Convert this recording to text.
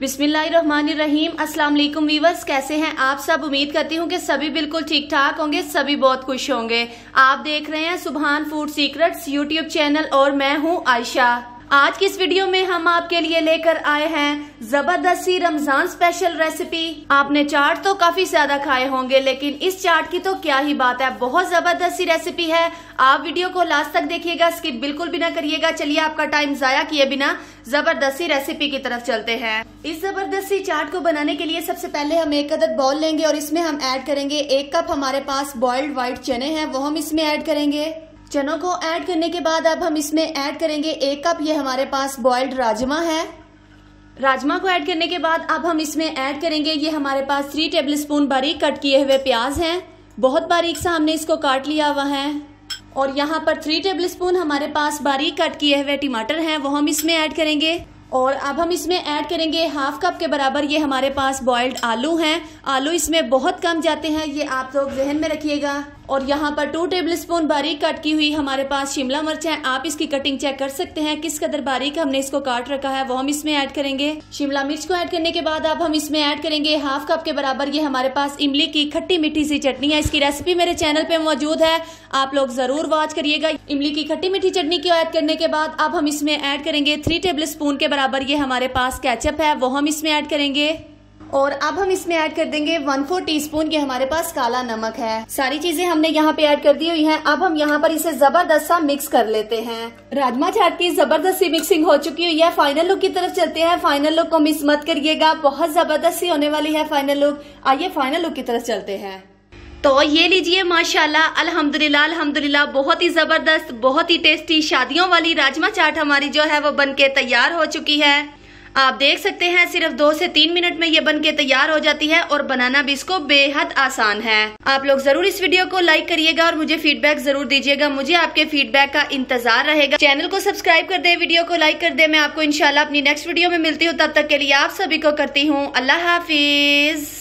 बिस्मिल्लाहिर्रहमानिर्रहीम। अस्सलाम वालेकुम वीवर्स, कैसे हैं आप सब? उम्मीद करती हूँ कि सभी बिल्कुल ठीक ठाक होंगे, सभी बहुत खुश होंगे। आप देख रहे हैं सुबहान फ़ूड सीक्रेट्स यूट्यूब चैनल और मैं हूँ आयशा। आज की इस वीडियो में हम आपके लिए लेकर आए हैं ज़बरदस्त रमज़ान स्पेशल रेसिपी आपने चाट तो काफ़ी ज़्यादा खाए होंगे, लेकिन इस चाट की तो क्या ही बात है, बहुत ज़बरदस्त रेसिपी है। आप वीडियो को लास्ट तक देखिएगा स्किप बिल्कुल भी ना करिएगा। चलिए आपका टाइम जाया किए बिना ज़बरदस्ती रेसिपी की तरफ़ चलते हैं। इस ज़बरदस्ती चाट को बनाने के लिए सबसे पहले हम एक अदद बॉल लेंगे और इसमें हम ऐड करेंगे एक कप हमारे पास बॉइल्ड व्हाइट चने हैं, वो हम इसमें ऐड करेंगे। चनों को ऐड करने के बाद अब हम इसमें ऐड करेंगे एक कप। ये हमारे पास बॉइल्ड राजमा है। राजमा को ऐड करने के बाद अब हम इसमें ऐड करेंगे, ये हमारे पास थ्री टेबल स्पून बारीक कट किए हुए प्याज हैं। बहुत बारीक सा हमने इसको काट लिया हुआ है। और यहाँ पर थ्री टेबल स्पून हमारे पास बारीक कट किए हुए टमाटर हैं, वो हम इसमें ऐड करेंगे। और अब हम इसमें ऐड करेंगे हाफ़ कप के बराबर ये हमारे पास बॉइल्ड आलू हैं। आलू इसमें बहुत कम जाते हैं, ये आप लोग जहन में रखिएगा। और यहाँ पर टू टेबल स्पून बारीक कट की हुई हमारे पास शिमला मिर्च है। आप इसकी कटिंग चेक कर सकते हैं। किस कदर बारीक हमने इसको काट रखा है, वो हम इसमें ऐड करेंगे। शिमला मिर्च को ऐड करने के बाद अब हम इसमें ऐड करेंगे हाफ़ कप के बराबर ये हमारे पास इमली की खट्टी मीठी सी चटनी है। इसकी रेसिपी मेरे चैनल पे मौजूद है। आप लोग ज़रूर वॉच करिएगा। इमली की खट्टी मीठी चटनी को ऐड करने के बाद अब हम इसमें ऐड करेंगे थ्री टेबल स्पून के बराबर ये हमारे पास कैचअप है, वो हम इसमें ऐड करेंगे। और अब हम इसमें ऐड कर देंगे वन फोर टी स्पून के हमारे पास काला नमक है। सारी चीज़ें हमने यहाँ पे ऐड कर दी हुई हैं। अब हम यहाँ पर इसे ज़बरदस्त सा मिक्स कर लेते हैं। राजमा चाट की ज़बरदस्त मिक्सिंग हो चुकी हुई है। फाइनल लुक की तरफ़ चलते हैं। फाइनल लुक को मिस मत करिएगा। बहुत ज़बरदस्त होने वाली है फाइनल लुक आइए फाइनल लुक की तरफ़ चलते हैं। तो ये लीजिए माशाल्लाह, अल्हम्दुलिल्लाह अल्हम्दुलिल्लाह। बहुत ही ज़बरदस्त, बहुत ही टेस्टी शादियों वाली राजमा चाट हमारी जो है वो बनके तैयार हो चुकी है। आप देख सकते हैं, सिर्फ़ दो से तीन मिनट में ये बनके तैयार हो जाती है और बनाना भी इसको बेहद आसान है। आप लोग ज़रूर इस वीडियो को लाइक करिएगा और मुझे फीडबैक ज़रूर दीजिएगा। मुझे आपके फीडबैक का इंतज़ार रहेगा। चैनल को सब्सक्राइब कर दे वीडियो को लाइक कर दे। मैं आपको इनशाला अपनी नेक्स्ट वीडियो में मिलती हूँ। तब तक के लिए आप सभी को करती हूँ। अल्लाह हाफिज।